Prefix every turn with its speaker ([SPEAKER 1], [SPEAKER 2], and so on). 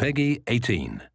[SPEAKER 1] Peggy 18.